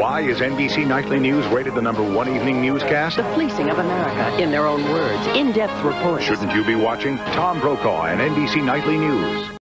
Why is NBC Nightly News rated the number one evening newscast? The policing of America, in their own words. In-depth reports. Shouldn't you be watching Tom Brokaw and NBC Nightly News?